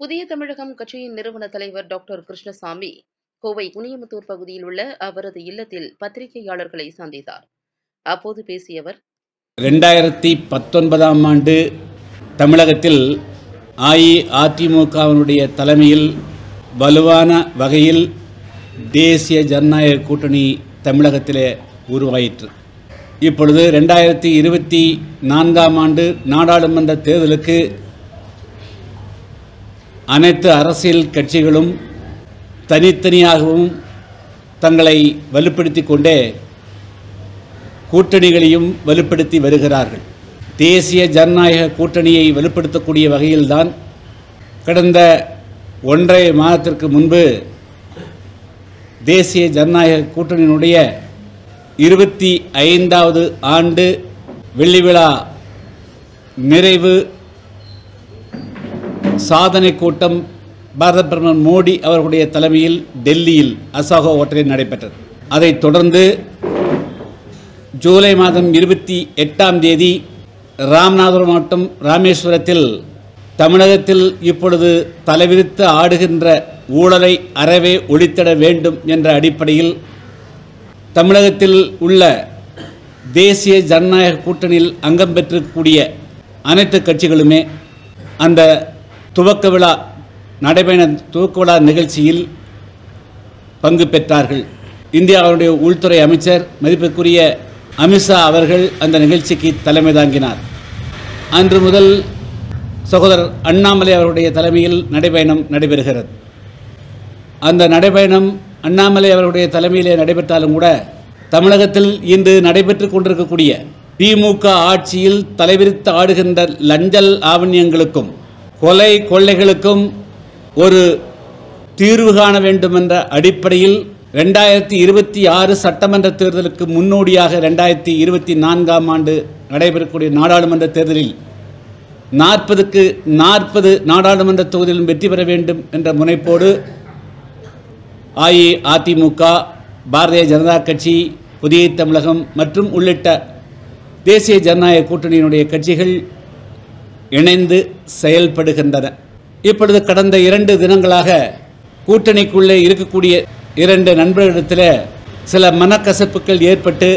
புதிய தமிழகம் கட்சியின் நிறுவன தலைவர் டாக்டர் கிருஷ்ணசாமி கோவை குனியமுத்தூர் பகுதியில் உள்ள அவரது இல்லத்தில் பத்திரிகையாளர்களை சந்தித்தார். அப்போது பேசிய அவர் ரெண்டாயிரத்தி பத்தொன்பதாம் ஆண்டு தமிழகத்தில் அஇஅதிமுகவினுடைய தலைமையில் வலுவான வகையில் தேசிய ஜனநாயக கூட்டணி தமிழகத்திலே உருவாயிற்று. இப்பொழுது ரெண்டாயிரத்தி இருபத்தி நான்காம் ஆண்டு நாடாளுமன்ற தேர்தலுக்கு அனைத்து அரசியல் கட்சிகளும் தனித்தனியாகவும் தங்களை வலுப்படுத்தி கொண்டே கூட்டணிகளையும் வலுப்படுத்தி வருகிறார்கள். தேசிய ஜனநாயக கூட்டணியை வலுப்படுத்தக்கூடிய வகையில்தான் கடந்த ஒன்றரை மாதத்திற்கு முன்பு தேசிய ஜனநாயக கூட்டணியினுடைய இருபத்தி ஐந்தாவது ஆண்டு வெள்ளி விழா நிறைவு சாதனை கூட்டம் பாரத பிரதமர் மோடி அவர்களுடைய தலைமையில் டெல்லியில் அசோகா ஹோட்டலில் நடைபெற்றது. அதைத் தொடர்ந்து ஜூலை மாதம் இருபத்தி எட்டாம் தேதி ராமநாதபுரம் மாவட்டம் ராமேஸ்வரத்தில் தமிழகத்தில் இப்பொழுது தலைவிரித்து ஆடுகின்ற ஊழலை அறவே ஒழித்திட வேண்டும் என்ற அடிப்படையில் தமிழகத்தில் உள்ள தேசிய ஜனநாயக கூட்டணியில் அங்கம் பெற்றிருக்கக்கூடிய அனைத்து கட்சிகளுமே அந்த துவக்க விழா நடைபெற துவக்க விழா நிகழ்ச்சியில் பங்கு பெற்றார்கள். இந்தியாவுடைய உள்துறை அமைச்சர் மதிப்புக்குரிய அமித்ஷா அவர்கள் அந்த நிகழ்ச்சிக்கு தலைமை தாங்கினார். அன்று முதல் சகோதரர் அண்ணாமலை அவருடைய தலைமையில் நடைபயணம் நடைபெறுகிறது. அந்த நடைபயணம் அண்ணாமலை அவருடைய தலைமையிலே நடைபெற்றாலும் கூட தமிழகத்தில் இன்று நடைபெற்று கொண்டிருக்கக்கூடிய திமுக ஆட்சியில் தலைவிரித்து ஆடுகின்ற லஞ்சல் ஆவணியங்களுக்கும் கொலை கொள்ளைகளுக்கும் ஒரு தீர்வு காண வேண்டும் என்ற அடிப்படையில் ரெண்டாயிரத்தி இருபத்தி ஆறு சட்டமன்ற தேர்தலுக்கு முன்னோடியாக ரெண்டாயிரத்தி இருபத்தி நான்காம் ஆண்டு நடைபெறக்கூடிய நாடாளுமன்ற தேர்தலில் நாற்பதுக்கு நாற்பது நாடாளுமன்ற தொகுதியிலும் வெற்றி பெற வேண்டும் என்ற முனைப்போடு அஇஅதிமுக பாரதிய ஜனதா கட்சி புதிய தமிழகம் மற்றும் உள்ளிட்ட தேசிய ஜனநாயக கூட்டணியினுடைய கட்சிகள் இணைந்து செயல்படுகின்றன. இப்பொழுது கடந்த இரண்டு தினங்களாக கூட்டணிக்குள்ளே இருக்கக்கூடிய இரண்டு நண்பர்களிடத்தில் சில மனக்கசப்புகள் ஏற்பட்டு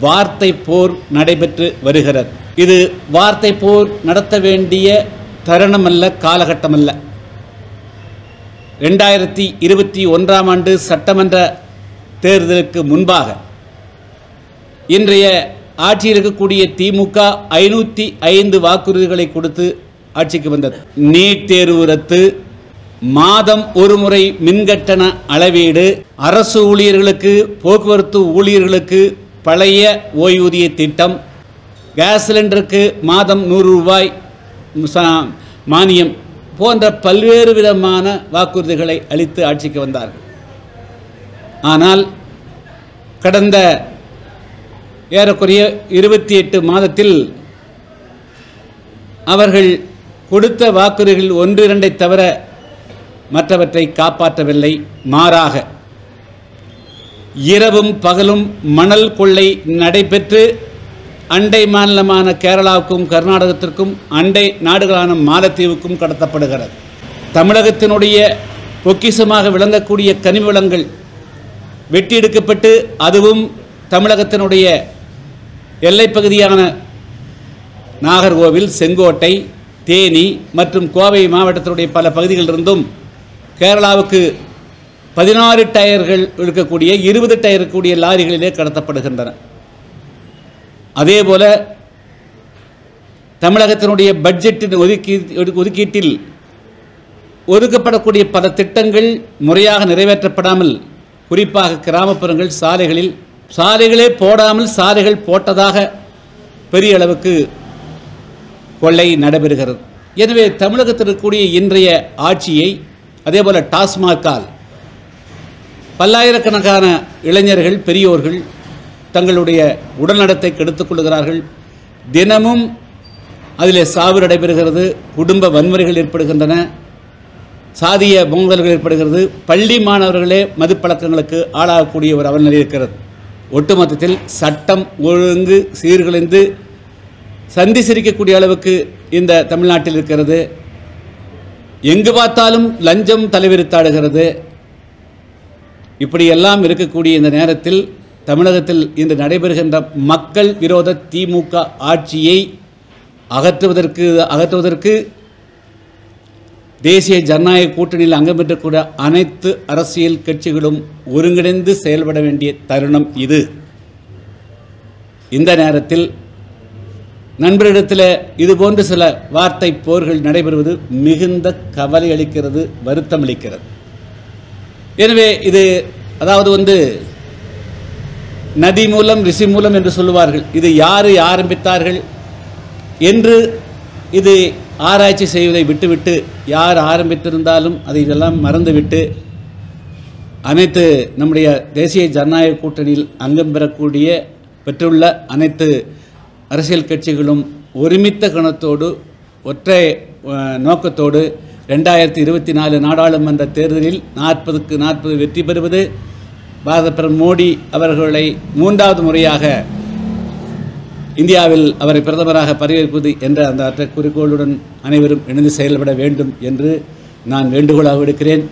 வார்த்தை போர் நடைபெற்று வருகிறது. இது வார்த்தை போர் நடத்த வேண்டிய தருணமல்ல காலகட்டமல்ல. ரெண்டாயிரத்தி இருபத்தி ஒன்றாம் ஆண்டு சட்டமன்ற தேர்தலுக்கு முன்பாக இன்றைய ஆட்சியில் இருக்கக்கூடிய திமுக ஐநூற்றி ஐந்து வாக்குறுதிகளை கொடுத்து ஆட்சிக்கு வந்தது. நீட் தேர்வு ரத்து. மாதம் ஒரு முறை மின்கட்டண அளவீடு. அரசு ஊழியர்களுக்கு போக்குவரத்து ஊழியர்களுக்கு பழைய ஓய்வூதிய திட்டம். கேஸ் சிலிண்டருக்கு மாதம் நூறு ரூபாய் மானியம் போன்ற பல்வேறு விதமான வாக்குறுதிகளை அளித்து ஆட்சிக்கு வந்தார்கள். ஆனால் கடந்த ஏறக்குறைய இருபத்தி எட்டு மாதத்தில் அவர்கள் கொடுத்த வாக்குறுதிகள் ஒன்று இரண்டை தவிர மற்றவற்றை காப்பாற்றவில்லை. மாறாக இரவும் பகலும் மணல் கொள்ளை நடைபெற்று அண்டை மாநிலமான கேரளாவுக்கும் கர்நாடகத்திற்கும் அண்டை நாடுகளான மாலத்தீவுக்கும் கடத்தப்படுகிறது. தமிழகத்தினுடைய பொக்கிஷமாக விளங்கக்கூடிய கனிம வளங்கள் வெட்டி எடுக்கப்பட்டு அதுவும் தமிழகத்தினுடைய எல்லைப் பகுதியான நாகர்கோவில் செங்கோட்டை தேனி மற்றும் கோவை மாவட்டத்தினுடைய பல பகுதிகளிலிருந்தும் கேரளாவுக்கு பதினாறு டயர்கள் இருக்கக்கூடிய இருபது டயர் இருக்கக்கூடிய லாரிகளிலே கடத்தப்படுகின்றன. அதேபோல தமிழகத்தினுடைய பட்ஜெட்டின் ஒதுக்கீ ஒதுக்கீட்டில் ஒதுக்கப்படக்கூடிய பல திட்டங்கள் முறையாக நிறைவேற்றப்படாமல் குறிப்பாக கிராமப்புறங்கள் சாலைகளில் சாலைகளே போடாமல் சாலைகள் போட்டதாக பெரிய அளவுக்கு கொள்ளை நடைபெறுகிறது. எனவே தமிழகத்தில் இருக்கக்கூடிய இன்றைய ஆட்சியை அதேபோல டாஸ்மாக்கால் பல்லாயிரக்கணக்கான இளைஞர்கள் பெரியோர்கள் தங்களுடைய உடல்நலத்தை கெடுத்துக்கொள்கிறார்கள் தினமும் அதிலே சாவு நடைபெறுகிறது குடும்ப வன்முறைகள் ஏற்படுகின்றன சாதிய பொங்கல்கள் ஏற்படுகிறது. பள்ளி மாணவர்களே மதுப்பழக்கங்களுக்கு ஆளாகக்கூடிய ஒரு அவல்நிலை இருக்கிறது ஒட்டுமொத்தத்தில் சட்டம் ஒழுங்கு சீர்குலைந்து சந்தி சிரிக்கக்கூடிய அளவுக்கு இந்த தமிழ்நாட்டில் இருக்கிறது. எங்கு பார்த்தாலும் லஞ்சம் தலைவிரித்தாடுகிறது. இப்படியெல்லாம் இருக்கக்கூடிய இந்த நேரத்தில் தமிழகத்தில் இன்று நடைபெறுகின்ற மக்கள் விரோத திமுக ஆட்சியை அகற்றுவதற்கு அகற்றுவதற்கு தேசிய ஜனநாயக கூட்டணியில் அங்கம் பெற்றக்கூடிய அனைத்து அரசியல் கட்சிகளும் ஒருங்கிணைந்து செயல்பட வேண்டிய தருணம் இது. இந்த நேரத்தில் நண்பரிடத்தில் இதுபோன்ற சில வார்த்தை போர்கள் நடைபெறுவது மிகுந்த கவலை அளிக்கிறது வருத்தம் அளிக்கிறது. எனவே இது அதாவது வந்து நதி மூலம் ரிஷி மூலம் என்று சொல்லுவார்கள். இது யாரு ஆரம்பித்தார்கள்? என்று இது ஆராய்ச்சி செய்வதை விட்டுவிட்டு யார் ஆரம்பித்திருந்தாலும் அதை இதெல்லாம் மறந்துவிட்டு அனைத்து நம்முடைய தேசிய ஜனநாயக கூட்டணியில் அங்கம் பெறக்கூடிய பெற்றுள்ள அனைத்து அரசியல் கட்சிகளும் ஒருமித்த கணத்தோடு ஒற்றை நோக்கத்தோடு ரெண்டாயிரத்தி இருபத்தி நாலு நாடாளுமன்ற தேர்தலில் நாற்பதுக்கு நாற்பது வெற்றி பெறுவது. பாரத பிரதமர் மோடி அவர்களை மூன்றாவது முறையாக இந்தியாவில் அவரை பிரதமராக பதவியேற்பது என்ற அந்த அற்ற குறிக்கோளுடன் அனைவரும் இணைந்து செயல்பட வேண்டும் என்று நான் வேண்டுகோளாக விடுக்கிறேன்.